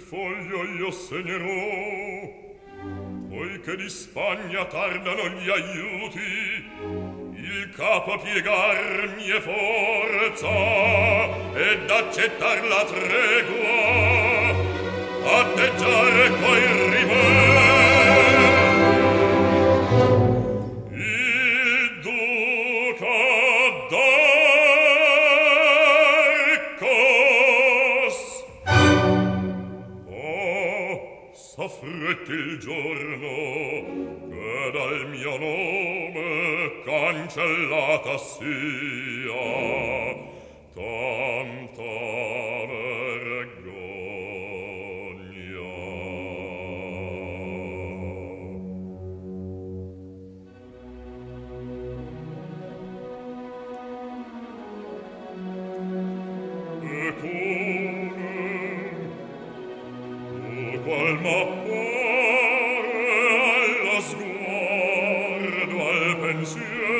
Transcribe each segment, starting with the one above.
foglio io segnerò poiché di Spagna tardano gli aiuti il capo a piegar mie forza ed accettar la tregua. Atteggiare coi ribelli s'affretti il giorno che dal mio nome cancellata sia. Tanta m'appare allo sguardo al pensiero.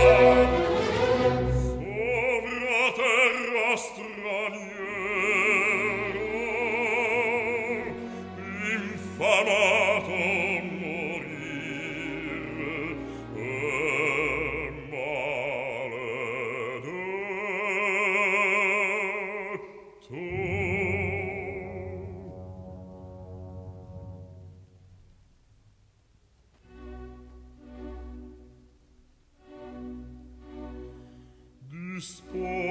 Yeah.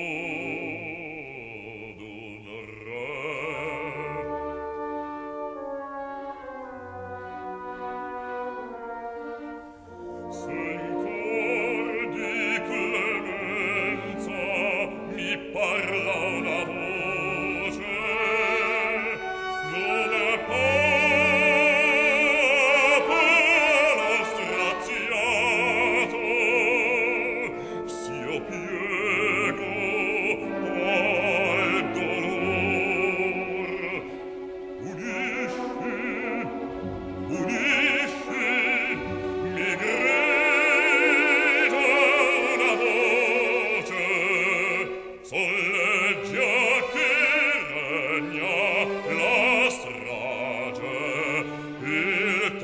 Sing